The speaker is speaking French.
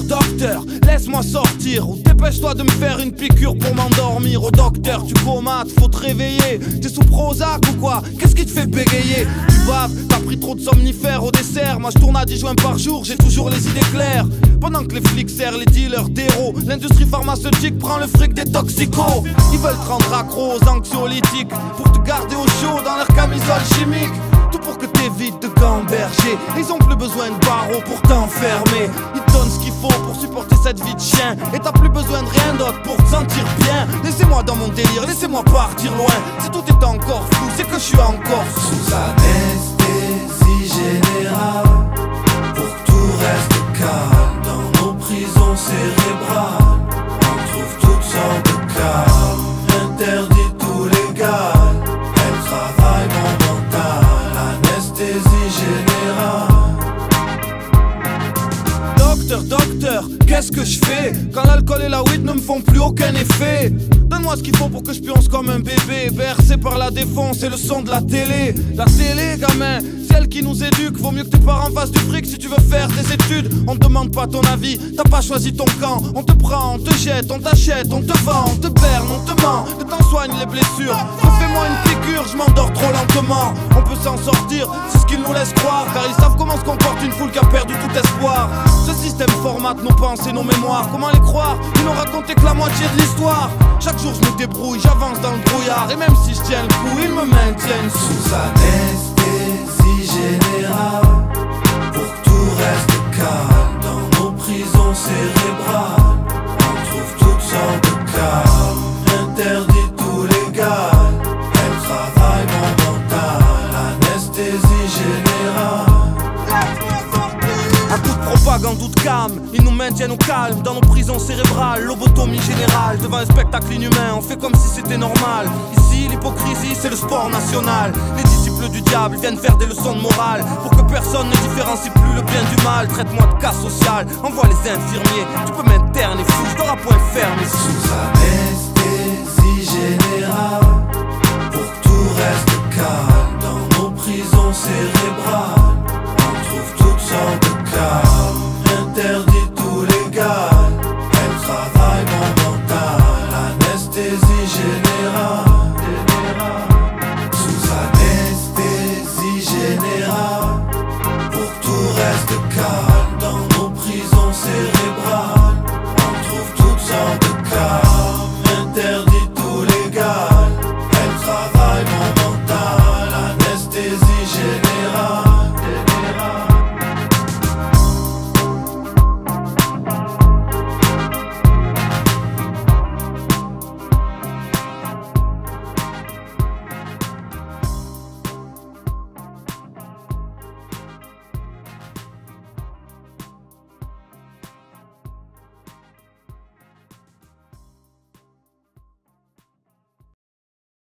docteur, laisse-moi sortir. Ou dépêche-toi de me faire une piqûre pour m'endormir. Au docteur, tu comates, faut te réveiller. T'es sous Prozac ou quoi? Qu'est-ce qui te fait bégayer? Tu baves, t'as pris trop de somnifères au dessert. Moi je tourne à 10 joints par jour, j'ai toujours les idées claires. Pendant que les flics serrent les dealers d'héros, l'industrie pharmaceutique prend le fric des toxicos. Ils veulent te rendre accro aux anxiolytiques pour te garder au chaud dans leur camisole chimique. Tout pour que t'évites de gamberger. Ils ont plus besoin de barreaux pour t'enfermer. Donnent ce qu'il faut pour supporter cette vie de chien. Et t'as plus besoin de rien d'autre pour te sentir bien. Laissez-moi dans mon délire, laissez-moi partir loin. Si tout est encore flou, c'est que je suis encore sous anesthésie générale. Pour que tout reste calme dans nos prisons cérébrales. On trouve toutes sortes de cas, interdit tout légal. Elle travaille mon mental, anesthésie générale. Docteur, qu'est-ce que je fais Quand l'alcool et la weed ne me font plus aucun effet. Donne-moi ce qu'il faut pour que je pionce comme un bébé. Bercé par la défense et le son de la télé. La télé, gamin, celle qui nous éduque. Vaut mieux que tes parents fassent du fric si tu veux faire des études. On te demande pas ton avis, t'as pas choisi ton camp. On te prend, on te jette, on t'achète, on te vend On te berne, on te ment, ne t'en soigne les blessures. Refais-moi une piqûre, je m'endors trop lentement s'en sortir, c'est ce qu'ils nous laissent croire Car ils savent comment se comporte une foule qui a perdu tout espoir. Ce système formate nos pensées, nos mémoires. Comment les croire? Ils n'ont raconté que la moitié de l'histoire. Chaque jour je me débrouille, j'avance dans le brouillard. Et même si je tiens le coup, ils me maintiennent sous anesthésie générale. Pour que tout reste calme dans nos prisons cérébrales. On trouve toutes sortes ou de cam, ils nous maintiennent au calme dans nos prisons cérébrales, lobotomie générale. Devant un spectacle inhumain, on fait comme si c'était normal. Ici, l'hypocrisie, c'est le sport national. Les disciples du diable viennent faire des leçons de morale pour que personne ne différencie plus le bien du mal. Traite-moi de cas social, envoie les infirmiers. Tu peux m'interner fou, je t'aurai point fermé sous pour tout reste car.